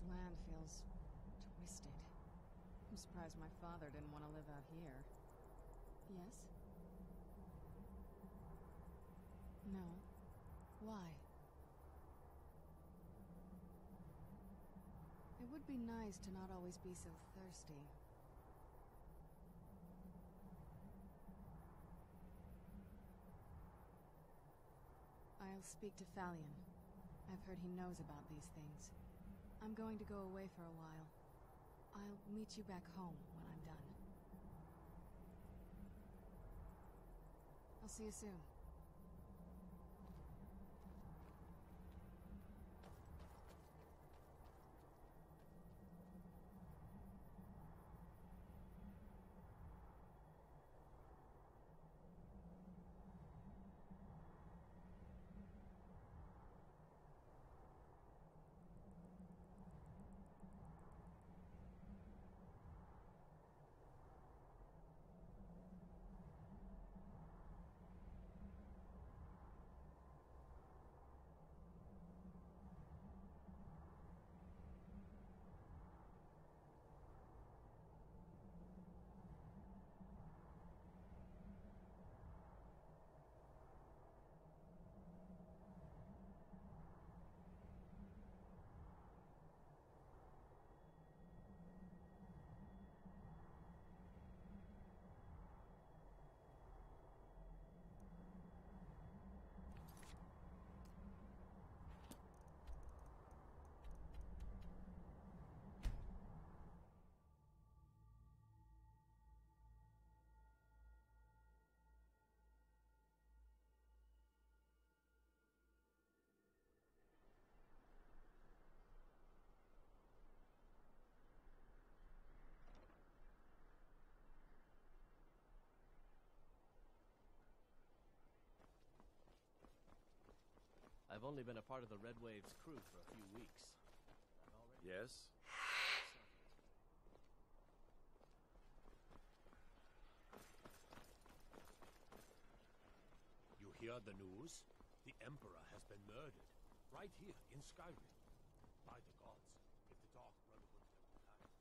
This land feels... twisted. I'm surprised my father didn't want to live out here. Yes? No. Why? It would be nice to not always be so thirsty. I'll speak to Falion. I've heard he knows about these things. I'm going to go away for a while. I'll meet you back home when I'm done. I'll see you soon. I've only been a part of the Red Wave's crew for a few weeks. Yes? You hear the news? The Emperor has been murdered. Right here, in Skyrim. By the gods. If the Dark Brotherhood can attack.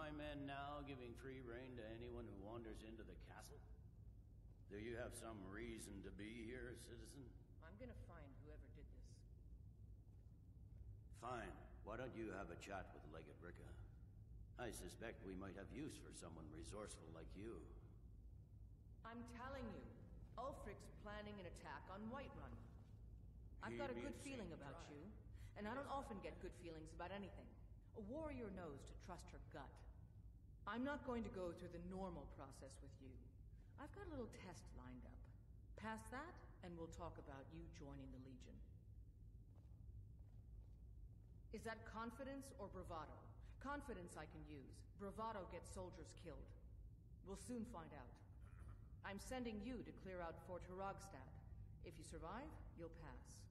Are my men now giving free rein to anyone who wanders into the castle? Do you have some reason to be here, citizen? I'm gonna find whoever did this. Fine. Why don't you have a chat with Legate Rikke? I suspect we might have use for someone resourceful like you. I'm telling you, Ulfric's planning an attack on Whiterun. I've got a good feeling about you, and I don't often get good feelings about anything. A warrior knows to trust her gut. I'm not going to go through the normal process with you. I've got a little test lined up. Pass that, and we'll talk about you joining the Legion. Is that confidence or bravado? Confidence I can use. Bravado gets soldiers killed. We'll soon find out. I'm sending you to clear out Fort Hraggstad. If you survive, you'll pass.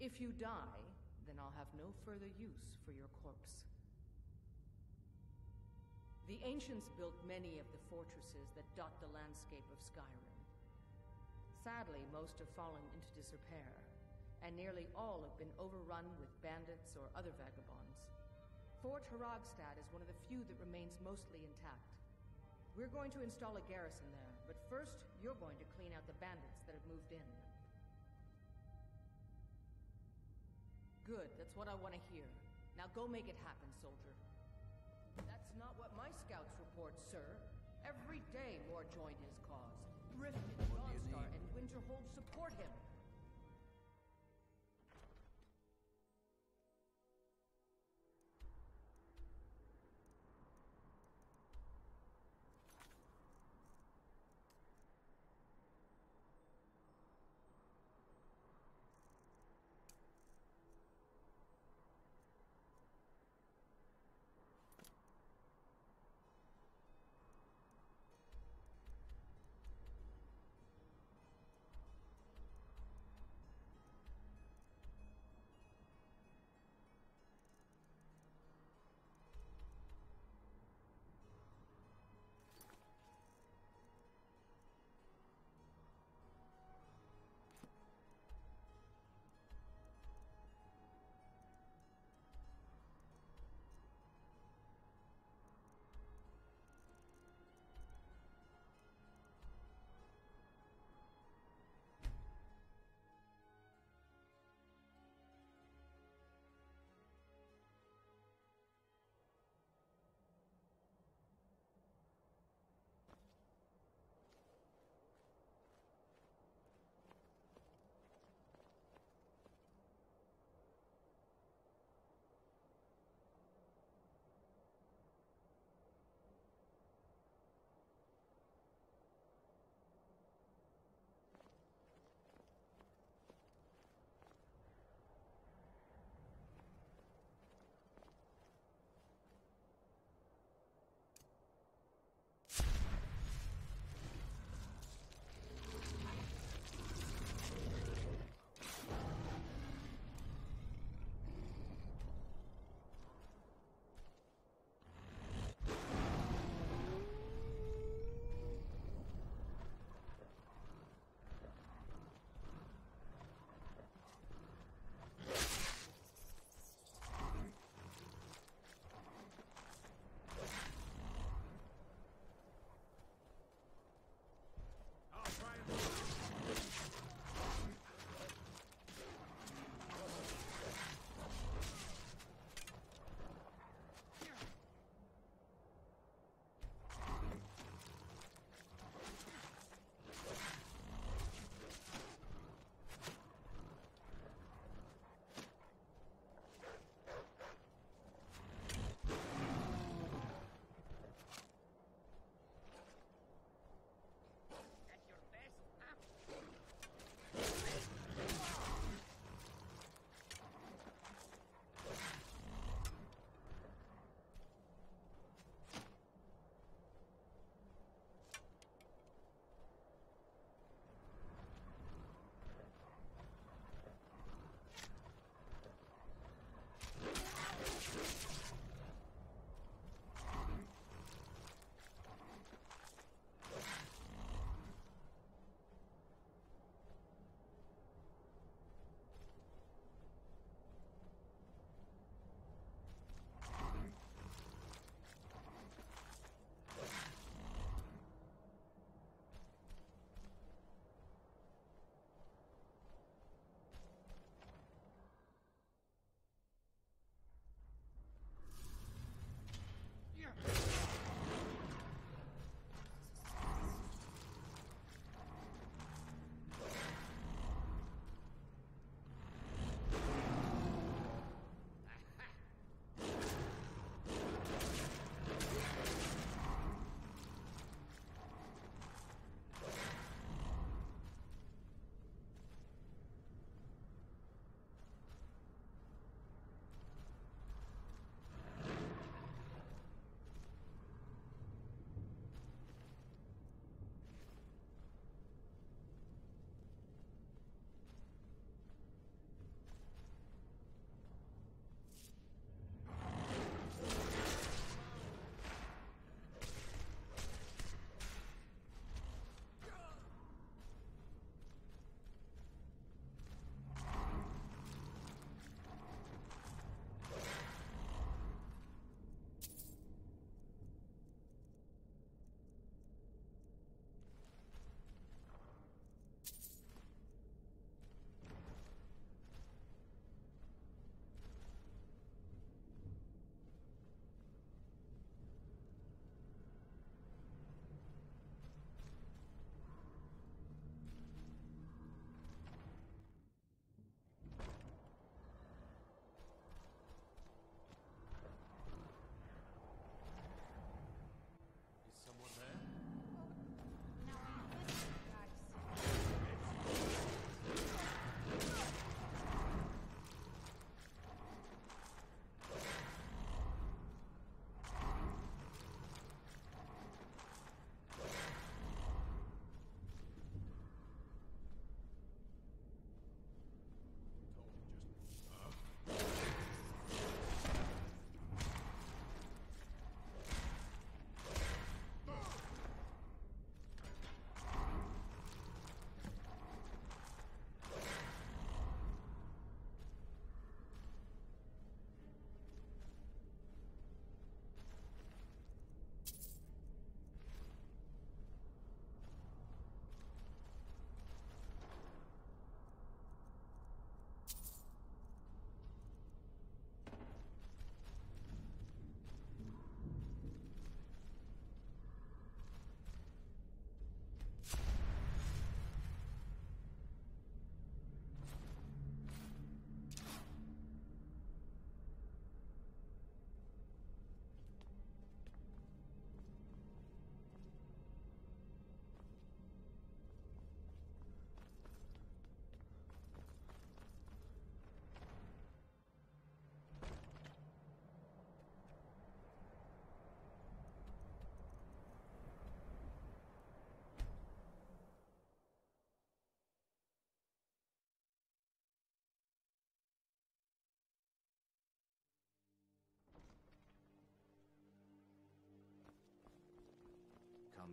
If you die, then I'll have no further use for your corpse. The ancients built many of the fortresses that dot the landscape of Skyrim. Sadly, most have fallen into disrepair, and nearly all have been overrun with bandits or other vagabonds. Fort Hraggstad is one of the few that remains mostly intact. We're going to install a garrison there, but first, you're going to clean out the bandits that have moved in. Good, that's what I want to hear. Now go make it happen, soldier. That's not what my scouts report, sir. Every day more join his cause. Riften, Dawnstar, and Winterhold support him.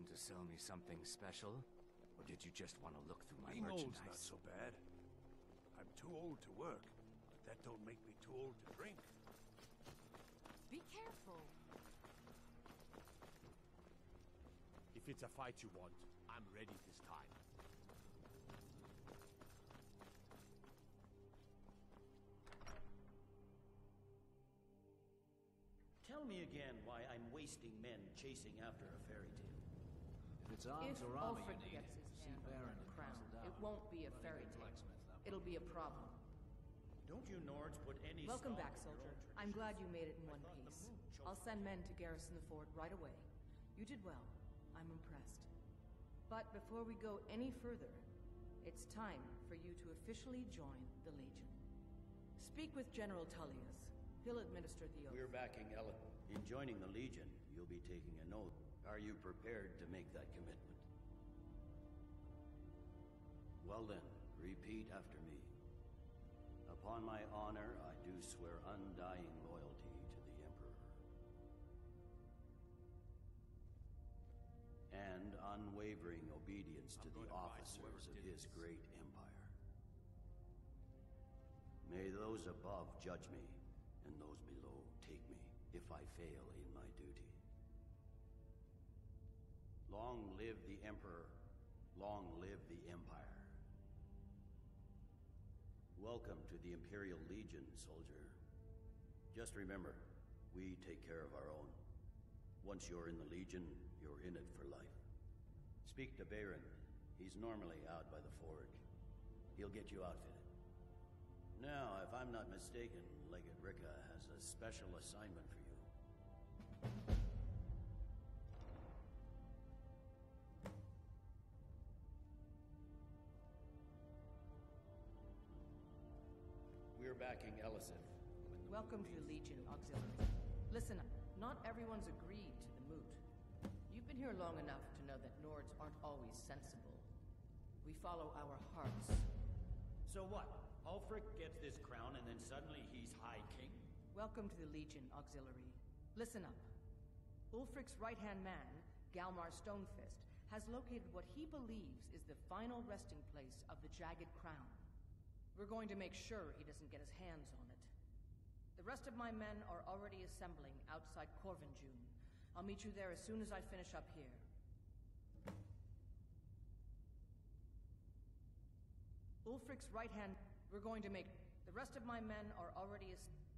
Come to sell me something special? Or did you just want to look through my Being old's merchandise? not so bad. I'm too old to work, but that don't make me too old to drink. Be careful. If it's a fight you want, I'm ready this time. Tell me again why I'm wasting men chasing after a fairy tale. If it's arms If or armor Ulfric you need, gets his see hand on Beirand that crown, it won't be a fairy tale. blacksmith, that. It'll be a problem. Don't you Nords put any Welcome stock back, in your soldier. I'm glad you made it in I one piece. I'll send men to garrison the fort right away. You did well. I'm impressed. But before we go any further, it's time for you to officially join the Legion. Speak with General Tullius. He'll administer the oath. We're backing Ellen. In joining the Legion, you'll be taking an oath. Are you prepared to make that commitment? Well then, repeat after me. Upon my honor, I do swear undying loyalty to the Emperor. And unwavering obedience to the officers of his great empire. May those above judge me, and those below take me, if I fail in Long live the Emperor, long live the Empire. Welcome to the Imperial Legion, soldier. Just remember, we take care of our own. Once you're in the Legion, you're in it for life. Speak to Beirand. He's normally out by the forge. He'll get you outfitted. Now, if I'm not mistaken, Legate Rikke has a special assignment for you. We're backing Elisif. Welcome to the Legion Auxiliary. Listen. Not everyone's agreed to the moot. You've been here long enough to know that Nords aren't always sensible. We follow our hearts. So what? Ulfric gets this crown and then suddenly he's High King? Welcome to the Legion Auxiliary. Listen up. Ulfric's right-hand man, Galmar Stonefist, has located what he believes is the final resting place of the Jagged Crown. We're going to make sure he doesn't get his hands on it. The rest of my men are already assembling outside Korvanjund. I'll meet you there as soon as I finish up here. Ulfric's right hand. We're going to make. The rest of my men are already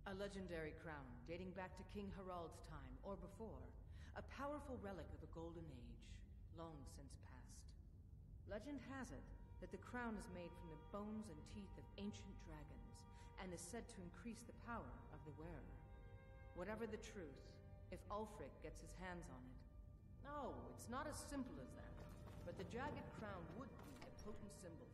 a legendary crown dating back to King Harald's time or before. A powerful relic of a golden age, long since past. Legend has it that the crown is made from the bones and teeth of ancient dragons and is said to increase the power of the wearer. Whatever the truth, if Ulfric gets his hands on it. No, it's not as simple as that. But the jagged crown would be a potent symbol.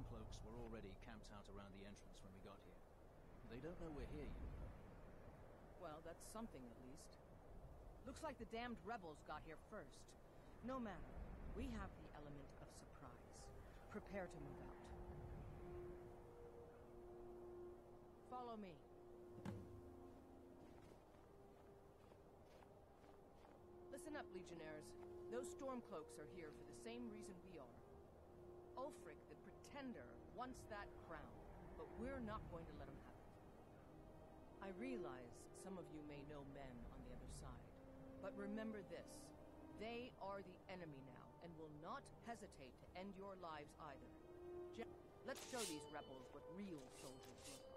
Stormcloaks were already camped out around the entrance when we got here. They don't know we're here. Well, that's something at least. Looks like the damned rebels got here first. No matter. We have the element of surprise. Prepare to move out. Follow me. Listen up, Legionnaires. Those Stormcloaks are here for the same reason we are. Ulfric, Pretender, wants that crown, but we're not going to let him have it. I realize some of you may know men on the other side, but remember this. They are the enemy now, and will not hesitate to end your lives either. Je- Let's show these rebels what real soldiers look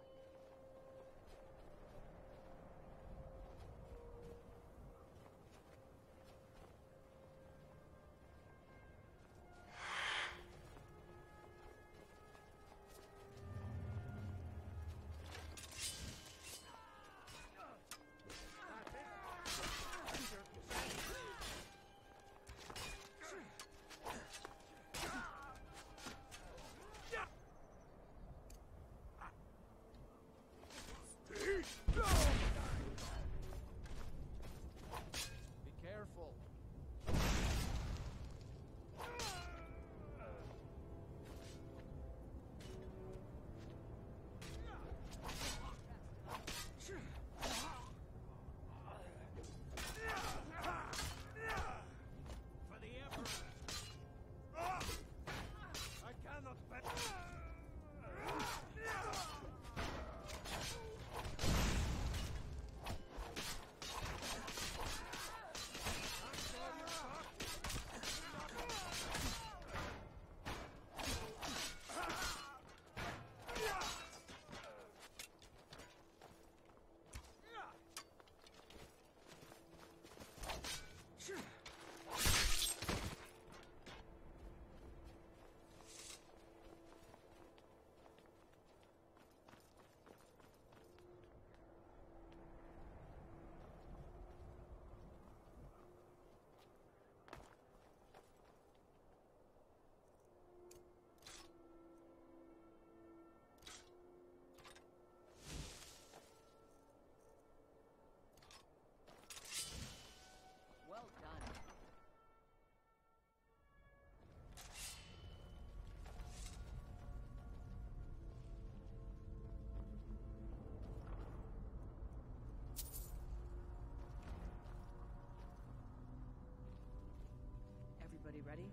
Everybody ready?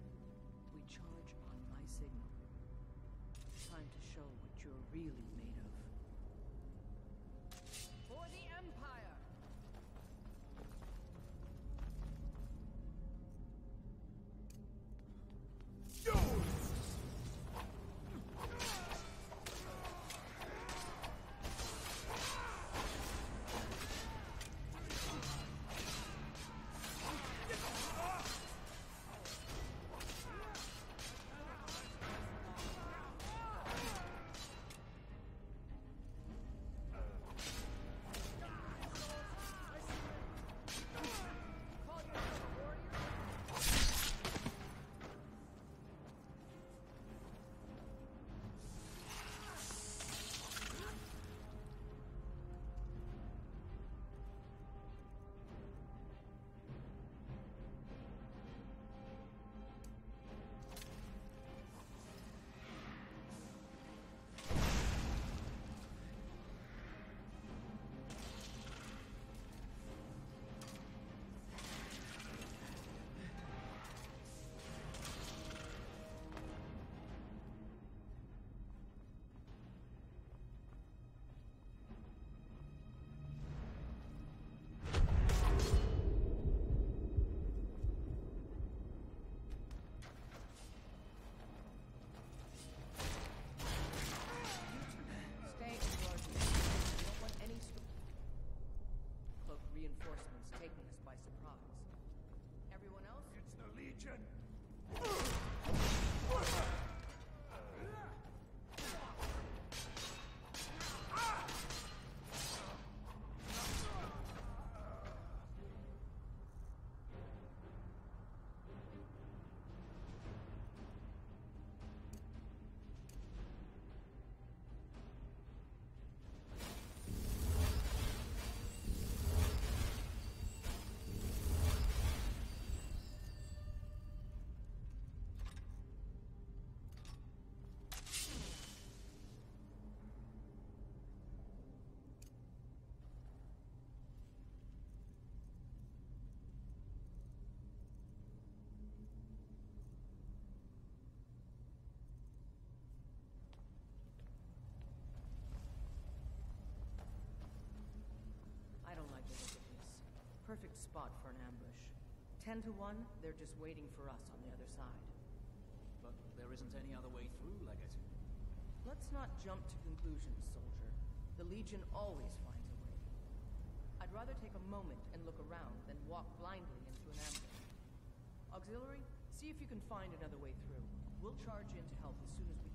We charge on my signal. Time to show what you're really made of. Perfect spot for an ambush. Ten to one, they're just waiting for us on the other side. But there isn't any other way through, Legate. Let's not jump to conclusions, soldier. The Legion always finds a way. I'd rather take a moment and look around than walk blindly into an ambush. Auxiliary, see if you can find another way through. We'll charge in to help as soon as we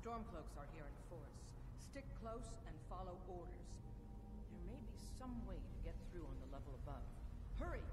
Stormcloaks are here in force. Stick close and follow orders. There may be some way to get through on the level above. Hurry!